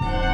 Bye.